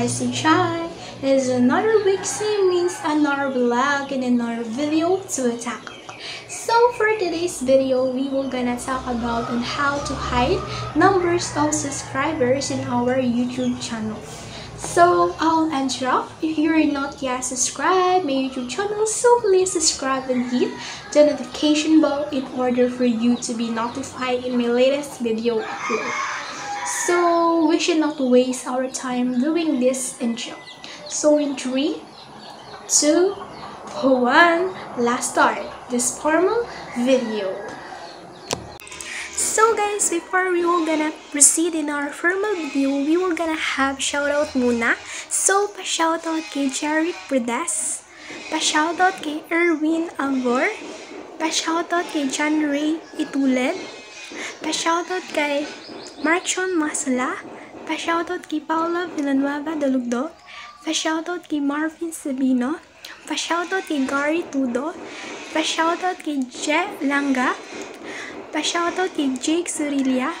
Chai Si Chai. It is another week, same means another vlog and another video to attack. So for today's video, we will gonna talk about on how to hide numbers of subscribers in our YouTube channel. So I'll interrupt. If you're not yet subscribed my YouTube channel, so please subscribe and hit the notification bell in order for you to be notified in my latest video upload. We should not waste our time doing this intro. So in 3, 2, 1, let's start this formal video. So guys, before we will gonna proceed in our formal video, we will gonna have shoutout muna. So, pa-shoutout kay Jerry Prades, pa-shoutout kay Erwin Alvor, pa-shoutout kay John Ray Ituled, pa-shoutout kay Marchon Masala, pa-shoutout kay Paula Villanueva Dalugdo, pa-shoutout kay Marvin Sabino, pa-shoutout kay Gary Tudo, pa-shoutout kay Je Langa, Pa-shoutout kay Jake Surilia.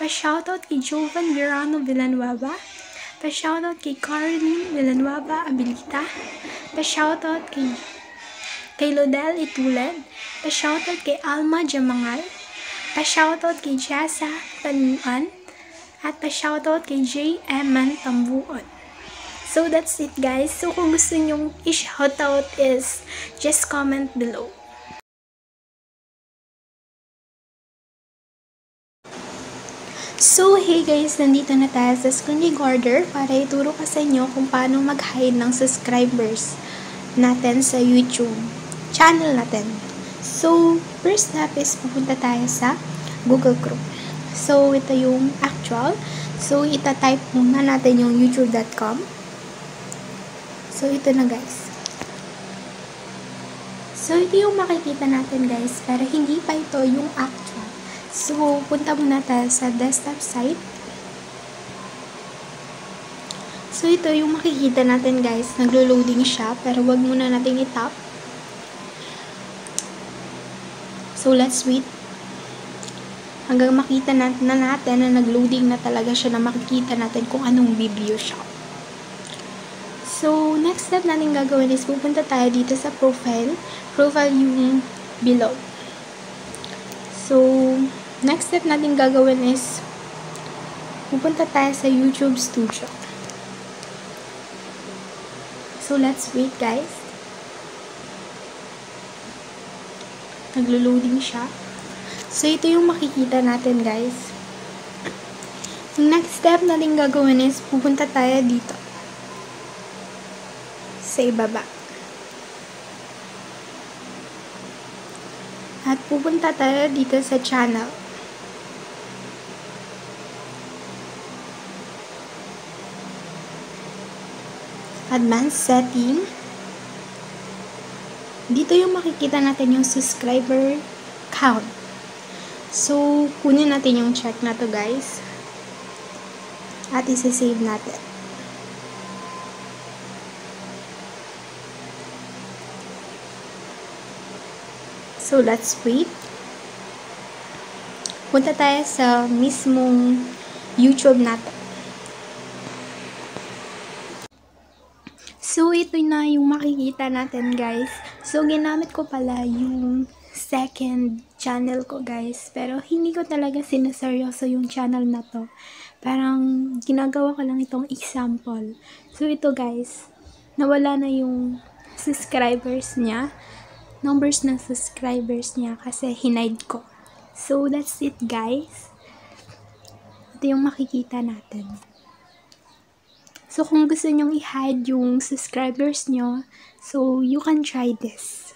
Pa-shoutout kay Jovan Verano Villanueva. Pa-shoutout kay Caroline Villanueva Abilita. Pa-shoutout kay kay Lodel Ituled. Pa-shoutout kay Alma Jamangal. Pa-shoutout kay Jessa Tanuan. At pa-shoutout kay J.M. Tambuon. So that's it guys. So kung gusto nyong i-shoutout is just comment below. So, hey guys, nandito na tayo sa screen recorder para ituro ko sa inyo kung paano mag-hide ng subscribers natin sa YouTube channel natin. So, first step is pupunta tayo sa Google Chrome. So, ito yung actual. So, ita-type muna natin yung youtube.com. So, ito na guys. So, ito yung makikita natin guys, pero hindi pa ito yung actual. So, punta muna tayo sa desktop site. So, ito yung makikita natin guys. Naglo-loading siya, pero wag muna natin i-tap. So, let's wait. Hanggang makita natin na natin na nag-loading na talaga siya na makikita natin kung anong video siya. So, next step natin gagawin is pupunta tayo dito sa profile. Profile yung below. So, next step natin gagawin is pupunta tayo sa YouTube Studio. So, let's wait guys. Naglo-loading siya. So, ito yung makikita natin guys. Yung next step natin gagawin is pupunta tayo dito. Sa ibaba. At pupunta tayo dito sa channel. Advanced setting. Dito yung makikita natin yung subscriber count. So, kunin natin yung check na to guys. At isa-save natin. So, let's wait. Punta tayo sa mismong YouTube natin. So, ito na yung makikita natin, guys. So, ginamit ko pala yung second channel ko, guys. Pero, hindi ko talaga sinaseryoso yung channel na to. Parang, ginagawa ko lang itong example. So, ito, guys. Nawala na yung subscribers niya numbers ng subscribers niya kasi hinide ko. So, that's it guys. Ito yung makikita natin. So, kung gusto nyong i-hide yung subscribers nyo, so you can try this.